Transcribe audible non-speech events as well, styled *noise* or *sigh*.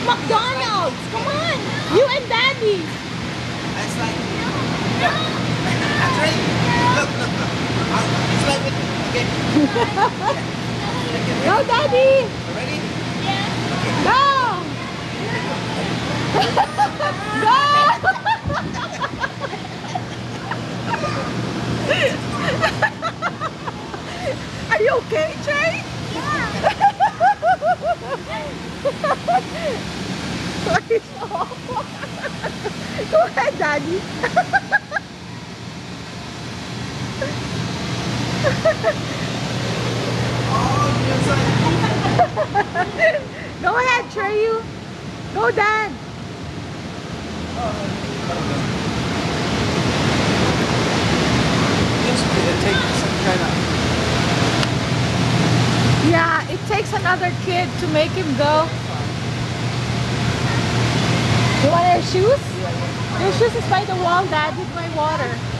of McDonald's. Come on. You and Daddy. It's like... Look. Actually, look, look, look. It's like with... Okay. *laughs* Go, Daddy. Ready? Yeah. Go. *laughs* Go. *laughs* Are you okay, Jay? Go ahead, Daddy. *laughs* Go ahead, Trey. You. Go, Dad. Yeah, it takes another kid to make him go. You want your shoes? Shoes by the wall, Dad, with my water.